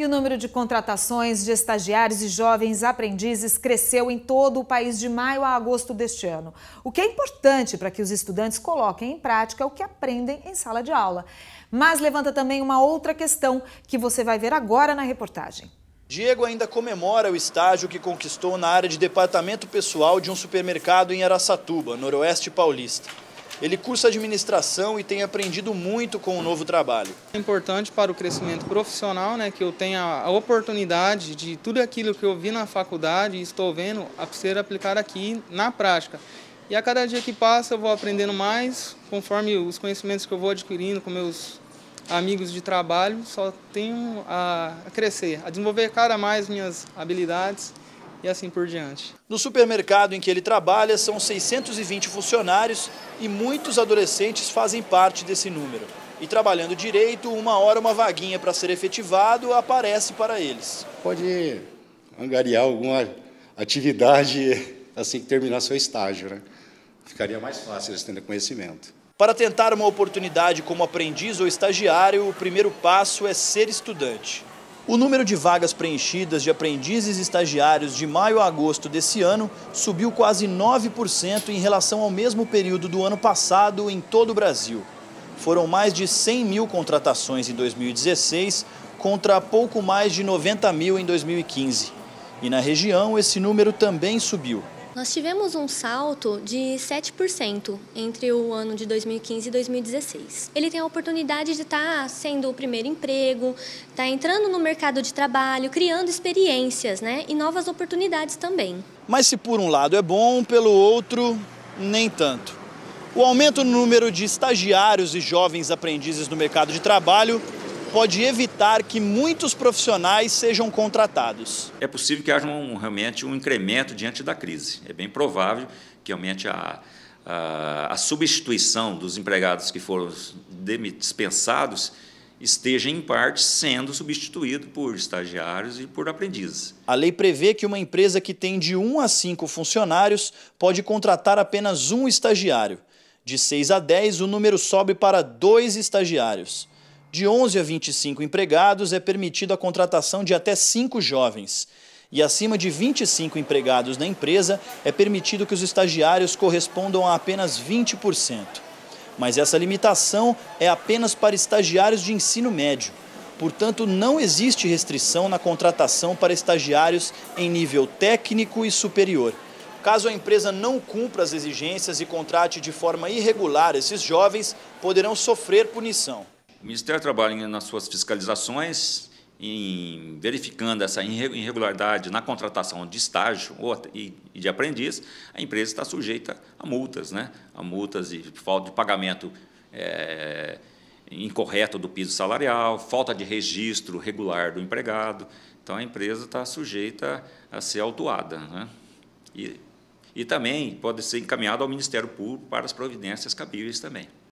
E o número de contratações de estagiários e jovens aprendizes cresceu em todo o país de maio a agosto deste ano, o que é importante para que os estudantes coloquem em prática o que aprendem em sala de aula. Mas levanta também uma outra questão que você vai ver agora na reportagem. Diego ainda comemora o estágio que conquistou na área de departamento pessoal de um supermercado em Araçatuba, noroeste paulista. Ele cursa administração e tem aprendido muito com o novo trabalho. É importante para o crescimento profissional, né, que eu tenha a oportunidade de tudo aquilo que eu vi na faculdade e estou vendo a ser aplicado aqui na prática. E a cada dia que passa eu vou aprendendo mais, conforme os conhecimentos que eu vou adquirindo com meus amigos de trabalho, só tenho a crescer, a desenvolver cada mais minhas habilidades e assim por diante. No supermercado em que ele trabalha, são 620 funcionários e muitos adolescentes fazem parte desse número. E trabalhando direito, uma hora uma vaguinha para ser efetivado aparece para eles. Pode angariar alguma atividade assim que terminar seu estágio, né? Ficaria mais fácil eles terem conhecimento. Para tentar uma oportunidade como aprendiz ou estagiário, o primeiro passo é ser estudante. O número de vagas preenchidas de aprendizes e estagiários de maio a agosto desse ano subiu quase 9% em relação ao mesmo período do ano passado em todo o Brasil. Foram mais de 100 mil contratações em 2016 contra pouco mais de 90 mil em 2015. E na região esse número também subiu. Nós tivemos um salto de 7% entre o ano de 2015 e 2016. Ele tem a oportunidade de estar tá sendo o primeiro emprego, estar tá entrando no mercado de trabalho, criando experiências né, e novas oportunidades também. Mas se por um lado é bom, pelo outro, nem tanto. O aumento no número de estagiários e jovens aprendizes no mercado de trabalho pode evitar que muitos profissionais sejam contratados. É possível que haja um, realmente um incremento diante da crise. É bem provável que aumente a, a, a substituição dos empregados que foram dispensados esteja, em parte, sendo substituído por estagiários e por aprendizes. A lei prevê que uma empresa que tem de 1 a 5 funcionários pode contratar apenas um estagiário. De 6 a 10, o número sobe para dois estagiários. De 11 a 25 empregados é permitida a contratação de até 5 jovens. E acima de 25 empregados na empresa é permitido que os estagiários correspondam a apenas 20%. Mas essa limitação é apenas para estagiários de ensino médio. Portanto, não existe restrição na contratação para estagiários em nível técnico e superior. Caso a empresa não cumpra as exigências e contrate de forma irregular esses jovens, poderão sofrer punição. O Ministério trabalha nas suas fiscalizações, em verificando essa irregularidade na contratação de estágio e de aprendiz, a empresa está sujeita a multas, né? a multas e falta de pagamento é, incorreto do piso salarial, falta de registro regular do empregado. Então, a empresa está sujeita a ser autuada. Né? E, e também pode ser encaminhada ao Ministério Público para as providências cabíveis também.